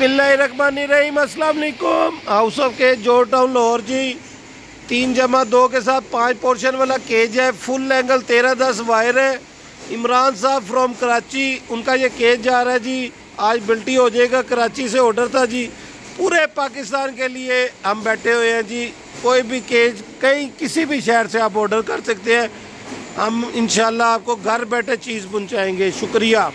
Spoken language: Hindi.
रहीम अस्सलाम हाउस ऑफ़ केज ज़ोर टाउन लाहौर जी। तीन जमा दो के साथ पाँच पोर्शन वाला केज है फुल एंगल तेरह दस वायर है। इमरान साहब फ्रॉम कराची, उनका ये केज जा रहा है जी। आज बिल्टी हो जाएगा कराची से ऑर्डर था जी। पूरे पाकिस्तान के लिए हम बैठे हुए हैं जी। कोई भी केज कहीं, किसी भी शहर से आप ऑर्डर कर सकते हैं। हम इन आपको घर बैठे चीज़ पहुँचाएँगे। शुक्रिया।